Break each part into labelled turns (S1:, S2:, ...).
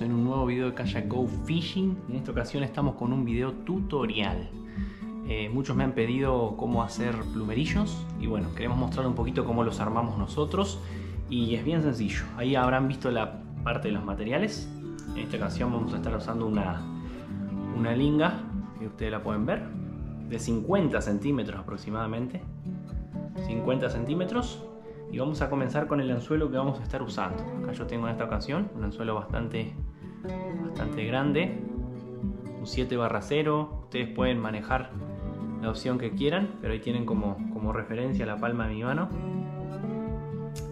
S1: en un nuevo video de Kayak Go Fishing. En esta ocasión estamos con un video tutorial. Eh, muchos me han pedido cómo hacer plumerillos y bueno, queremos mostrar un poquito cómo los armamos nosotros y es bien sencillo. Ahí habrán visto la parte de los materiales. En esta ocasión vamos a estar usando una, una linga que ustedes la pueden ver de 50 centímetros aproximadamente. 50 centímetros y vamos a comenzar con el anzuelo que vamos a estar usando. Acá yo tengo en esta ocasión un anzuelo bastante, bastante grande, un 7 barra 0. Ustedes pueden manejar la opción que quieran, pero ahí tienen como, como referencia la palma de mi mano.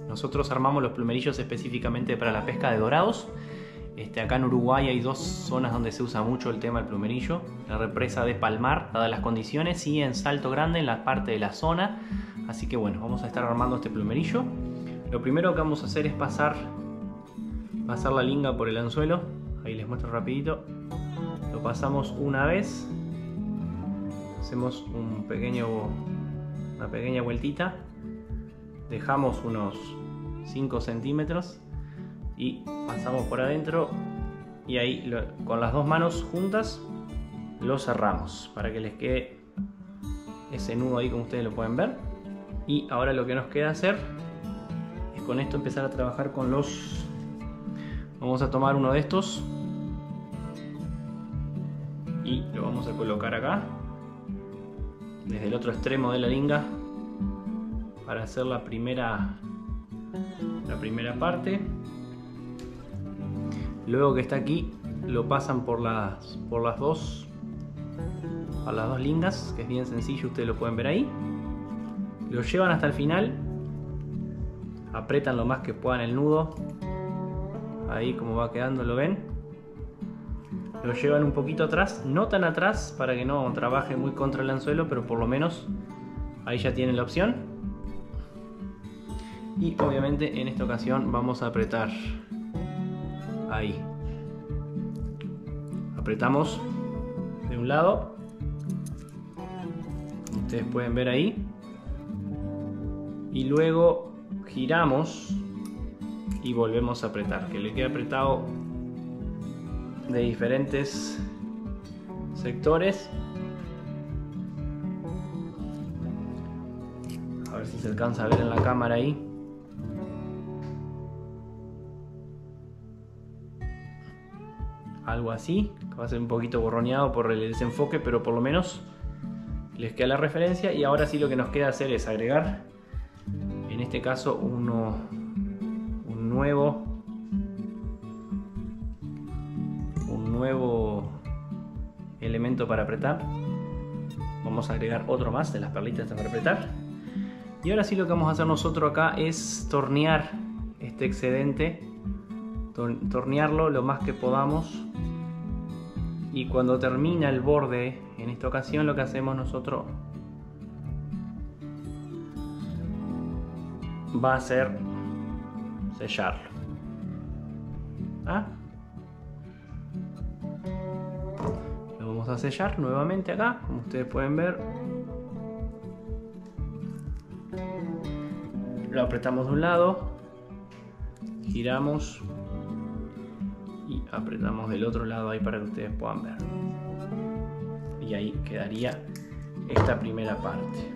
S1: Nosotros armamos los plumerillos específicamente para la pesca de dorados. Este, acá en Uruguay hay dos zonas donde se usa mucho el tema del plumerillo. La represa de Palmar, dadas las condiciones, y en Salto Grande, en la parte de la zona Así que bueno, vamos a estar armando este plumerillo. Lo primero que vamos a hacer es pasar, pasar la linga por el anzuelo. Ahí les muestro rapidito. Lo pasamos una vez. Hacemos un pequeño, una pequeña vueltita. Dejamos unos 5 centímetros y pasamos por adentro y ahí con las dos manos juntas lo cerramos para que les quede ese nudo ahí como ustedes lo pueden ver y ahora lo que nos queda hacer es con esto empezar a trabajar con los vamos a tomar uno de estos. Y lo vamos a colocar acá desde el otro extremo de la linga para hacer la primera la primera parte. Luego que está aquí lo pasan por las por las dos a las dos lingas que es bien sencillo ustedes lo pueden ver ahí lo llevan hasta el final, apretan lo más que puedan el nudo, ahí como va quedando lo ven, lo llevan un poquito atrás, no tan atrás para que no trabaje muy contra el anzuelo, pero por lo menos ahí ya tienen la opción. Y obviamente en esta ocasión vamos a apretar ahí. Apretamos de un lado. Ustedes pueden ver ahí y luego giramos y volvemos a apretar, que le quede apretado de diferentes sectores. A ver si se alcanza a ver en la cámara ahí. Algo así, va a ser un poquito borroneado por el desenfoque, pero por lo menos les queda la referencia y ahora sí lo que nos queda hacer es agregar este caso uno, un nuevo un nuevo elemento para apretar. Vamos a agregar otro más de las perlitas para apretar. Y ahora sí lo que vamos a hacer nosotros acá es tornear este excedente tornearlo lo más que podamos. Y cuando termina el borde en esta ocasión lo que hacemos nosotros va a ser sellarlo. ¿Ah? Lo vamos a sellar nuevamente acá, como ustedes pueden ver. Lo apretamos de un lado, giramos y apretamos del otro lado ahí para que ustedes puedan ver. Y ahí quedaría esta primera parte.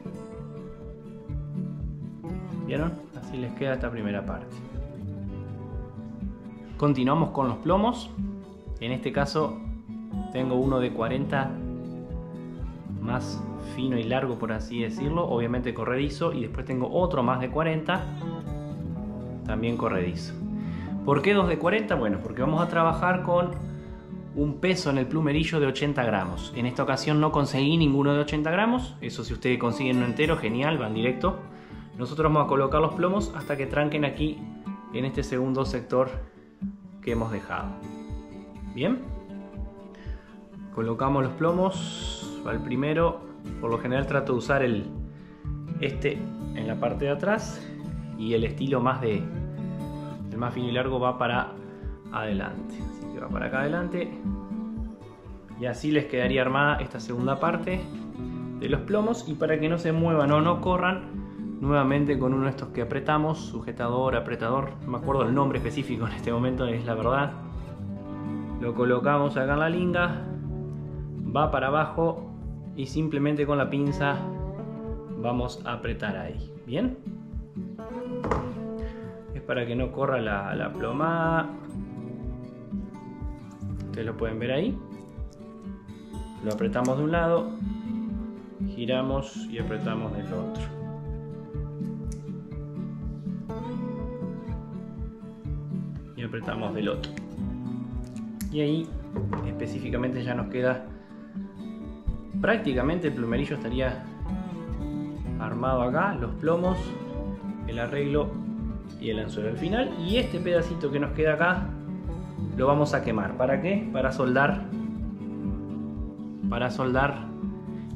S1: ¿Vieron? Así les queda esta primera parte. Continuamos con los plomos. En este caso tengo uno de 40 más fino y largo por así decirlo, obviamente corredizo y después tengo otro más de 40 también corredizo. ¿Por qué dos de 40? Bueno, porque vamos a trabajar con un peso en el plumerillo de 80 gramos. En esta ocasión no conseguí ninguno de 80 gramos, eso si ustedes consiguen uno entero, genial, van directo. Nosotros vamos a colocar los plomos hasta que tranquen aquí en este segundo sector que hemos dejado. Bien. Colocamos los plomos al primero. Por lo general trato de usar el este en la parte de atrás y el estilo más de el más fino y largo va para adelante. Así que va para acá adelante. Y así les quedaría armada esta segunda parte de los plomos y para que no se muevan o no corran nuevamente con uno de estos que apretamos, sujetador, apretador, no me acuerdo el nombre específico en este momento, es la verdad. Lo colocamos acá en la linga, va para abajo y simplemente con la pinza vamos a apretar ahí. ¿Bien? Es para que no corra la, la plomada. Ustedes lo pueden ver ahí. Lo apretamos de un lado, giramos y apretamos del otro. Y apretamos del otro. Y ahí específicamente ya nos queda prácticamente el plumerillo estaría armado acá, los plomos, el arreglo y el anzuelo al final. Y este pedacito que nos queda acá lo vamos a quemar. ¿Para qué? Para soldar. Para soldar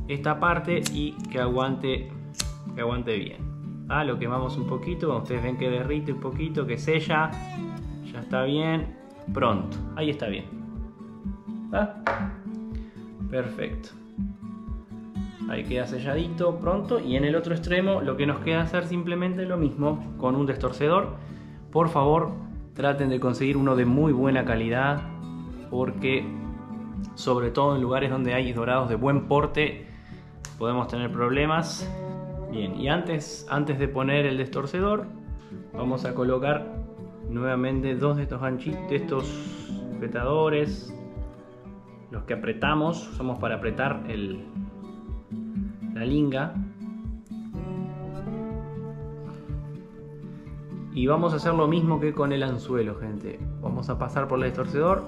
S1: esta parte y que aguante, que aguante bien. Ah, lo quemamos un poquito, ustedes ven que derrite un poquito, que sella, está bien, pronto, ahí está bien. Perfecto. Ahí queda selladito, pronto. Y en el otro extremo lo que nos queda hacer simplemente lo mismo con un destorcedor. Por favor, traten de conseguir uno de muy buena calidad porque sobre todo en lugares donde hay dorados de buen porte podemos tener problemas. Bien, y antes, antes de poner el destorcedor, vamos a colocar nuevamente dos de estos anchitos, de estos sujetadores. Los que apretamos, usamos para apretar la linga. Y vamos a hacer lo mismo que con el anzuelo, gente. Vamos a pasar por el destorcedor.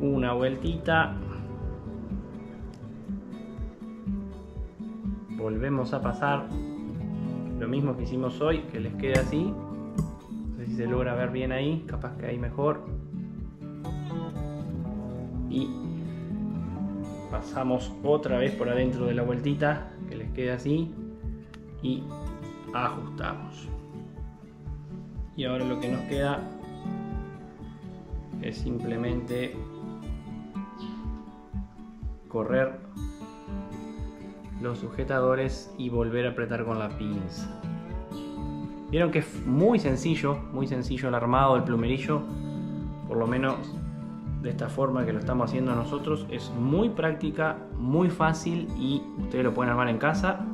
S1: Una vueltita. volvemos a pasar lo mismo que hicimos hoy, que les quede así. Sé si se logra ver bien ahí, capaz que ahí mejor. Y pasamos otra vez por adentro de la vueltita, que les quede así. Y ajustamos. Y ahora lo que nos queda es simplemente correr los sujetadores y volver a apretar con la pinza. Vieron que es muy sencillo, muy sencillo el armado del plumerillo, por lo menos de esta forma que lo estamos haciendo nosotros. Es muy práctica, muy fácil y ustedes lo pueden armar en casa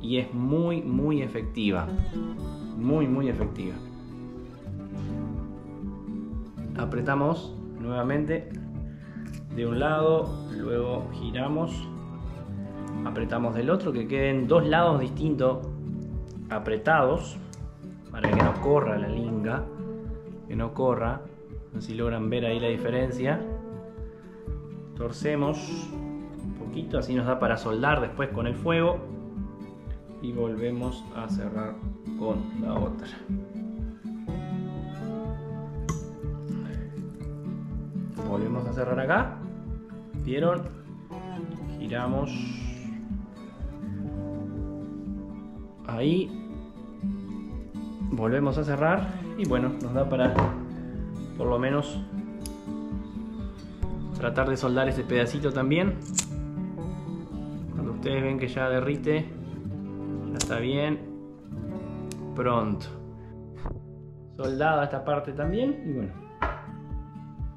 S1: y es muy, muy efectiva. Muy, muy efectiva. Apretamos nuevamente de un lado, luego giramos apretamos del otro, que queden dos lados distintos apretados para que no corra la linga, que no corra, no sé si logran ver ahí la diferencia. Torcemos un poquito, así nos da para soldar después con el fuego y volvemos a cerrar con la otra. Volvemos a cerrar acá. ¿Vieron? Giramos ahí volvemos a cerrar y bueno nos da para por lo menos tratar de soldar ese pedacito también. Cuando ustedes ven que ya derrite ya está bien pronto. Soldada esta parte también y bueno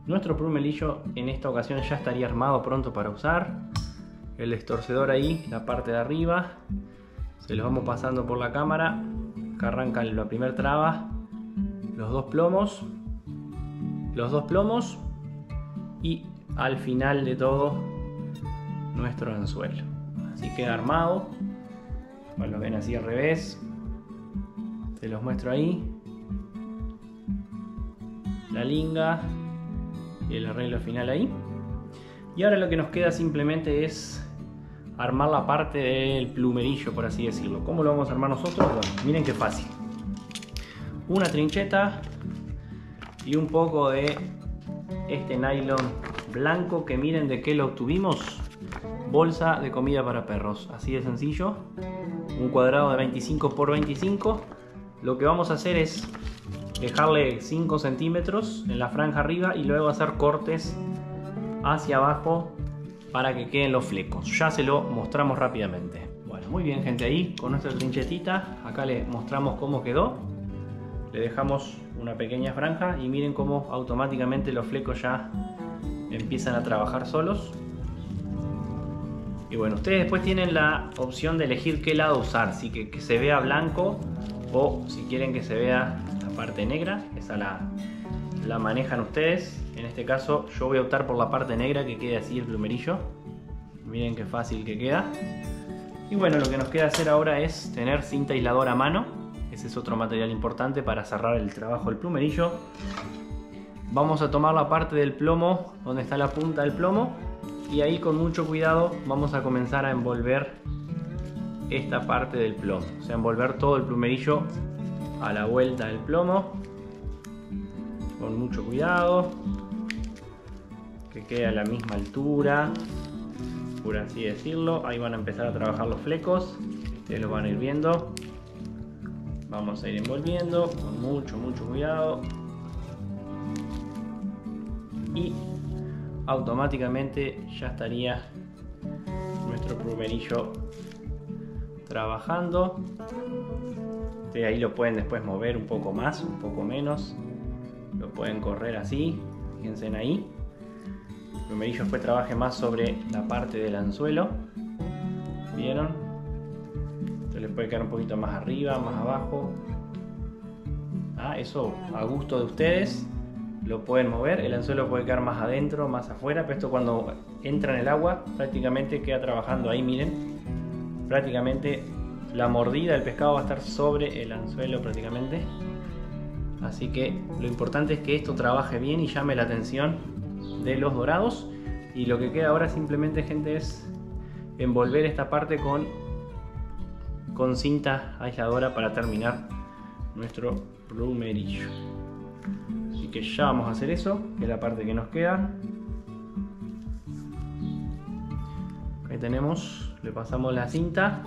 S1: nuestro plumelillo en esta ocasión ya estaría armado pronto para usar. El estorcedor ahí la parte de arriba se los vamos pasando por la cámara. Acá arrancan la primera traba, los dos plomos, los dos plomos y al final de todo nuestro anzuelo. Así queda armado. lo ven así al revés. Se los muestro ahí. La linga y el arreglo final ahí. Y ahora lo que nos queda simplemente es armar la parte del plumerillo, por así decirlo. ¿Cómo lo vamos a armar nosotros? Bueno, miren qué fácil. Una trincheta y un poco de este nylon blanco que miren de qué lo obtuvimos. Bolsa de comida para perros, así de sencillo. Un cuadrado de 25 por 25. Lo que vamos a hacer es dejarle 5 centímetros en la franja arriba y luego hacer cortes hacia abajo para que queden los flecos. Ya se lo mostramos rápidamente. Bueno, muy bien gente ahí con nuestra trinchetita. Acá le mostramos cómo quedó. Le dejamos una pequeña franja y miren cómo automáticamente los flecos ya empiezan a trabajar solos. Y bueno, ustedes después tienen la opción de elegir qué lado usar, si que, que se vea blanco o si quieren que se vea la parte negra, esa la, la manejan ustedes. En este caso yo voy a optar por la parte negra que quede así el plumerillo. Miren qué fácil que queda. Y bueno, lo que nos queda hacer ahora es tener cinta aisladora a mano. Ese es otro material importante para cerrar el trabajo del plumerillo. Vamos a tomar la parte del plomo, donde está la punta del plomo, y ahí con mucho cuidado vamos a comenzar a envolver esta parte del plomo. O sea, envolver todo el plumerillo a la vuelta del plomo. Con mucho cuidado. Que quede a la misma altura por así decirlo. Ahí van a empezar a trabajar los flecos. Ustedes lo van a ir viendo. Vamos a ir envolviendo con mucho, mucho cuidado. Y automáticamente ya estaría nuestro plumerillo trabajando. De ahí lo pueden después mover un poco más, un poco menos. Lo pueden correr así. Fíjense ahí plumerillo fue trabaje más sobre la parte del anzuelo. ¿Vieron? Se les puede quedar un poquito más arriba, más abajo. Ah, eso a gusto de ustedes. Lo pueden mover. El anzuelo puede quedar más adentro, más afuera. Pero esto cuando entra en el agua prácticamente queda trabajando ahí, miren. Prácticamente la mordida del pescado va a estar sobre el anzuelo prácticamente. Así que lo importante es que esto trabaje bien y llame la atención de los dorados. Y lo que queda ahora simplemente gente es envolver esta parte con con cinta aisladora para terminar nuestro plumerillo así que ya vamos a hacer eso que es la parte que nos queda. Ahí tenemos le pasamos la cinta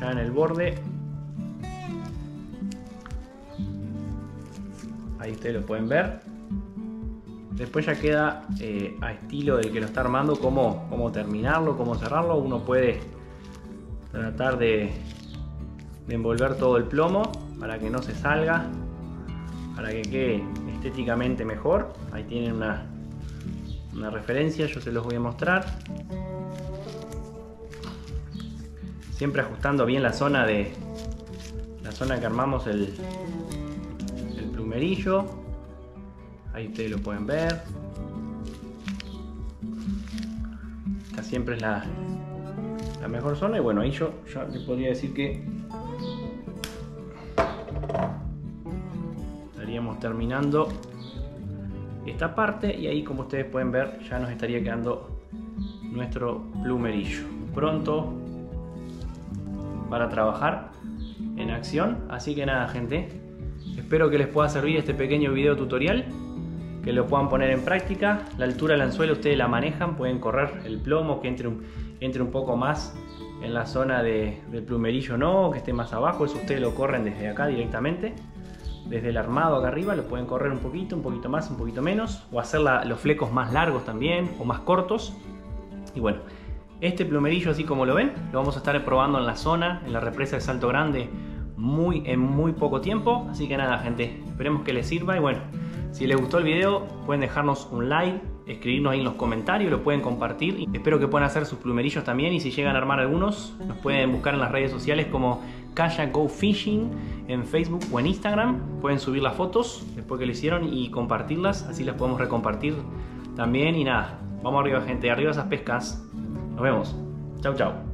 S1: ya en el borde ahí ustedes lo pueden ver Después ya queda eh, a estilo del que lo está armando cómo, cómo terminarlo, cómo cerrarlo. Uno puede tratar de, envolver todo el plomo para que no se salga, para que quede estéticamente mejor. Ahí tienen una, una referencia, yo se los voy a mostrar. Siempre ajustando bien la zona de la zona que armamos el, Ahí ustedes lo pueden ver. Esta siempre es la, la mejor zona. Y bueno, ahí yo ya les podría decir que estaríamos terminando esta parte. Y ahí como ustedes pueden ver ya nos estaría quedando nuestro plumerillo. Pronto para trabajar en acción. Así que nada gente. Espero que les pueda servir este pequeño video tutorial que lo puedan poner en práctica. La altura del anzuelo ustedes la manejan, pueden correr el plomo que entre un, entre un poco más en la zona de, del plumerillo no, que esté más abajo, eso ustedes lo corren desde acá directamente. Desde el armado acá arriba lo pueden correr un poquito, un poquito más, un poquito menos, o hacer los flecos más largos también, o más cortos. Y bueno, este plumerillo así como lo ven, lo vamos a estar probando en la zona, en la represa de Salto Grande, muy, en muy poco tiempo. Así que nada gente, esperemos que les sirva y bueno, si les gustó el video, pueden dejarnos un like, escribirnos ahí en los comentarios, lo pueden compartir. Espero que puedan hacer sus plumerillos también y si llegan a armar algunos, nos pueden buscar en las redes sociales como Kayak Go Fishing en Facebook o en Instagram. Pueden subir las fotos después que lo hicieron y compartirlas, así las podemos recompartir también. Y nada, vamos arriba gente, arriba esas pescas. Nos vemos. Chau chau.